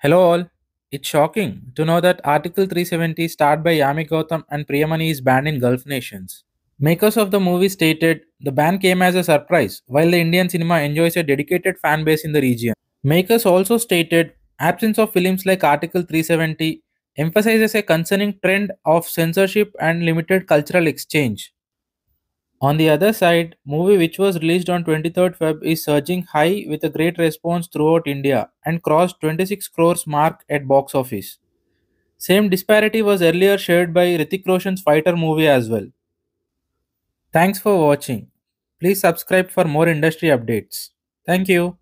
Hello all. It's shocking to know that Article 370 starred by Yami Gautam and Priyamani is banned in Gulf nations. Makers of the movie stated the ban came as a surprise while the Indian cinema enjoys a dedicated fan base in the region. Makers also stated absence of films like Article 370 emphasizes a concerning trend of censorship and limited cultural exchange. On the other side, movie which was released on 23rd Feb is surging high with a great response throughout India and crossed 26 crores mark at box office. Same disparity was earlier shared by Hrithik Roshan's Fighter movie as well. Thanks for watching. Please subscribe for more industry updates. Thank you.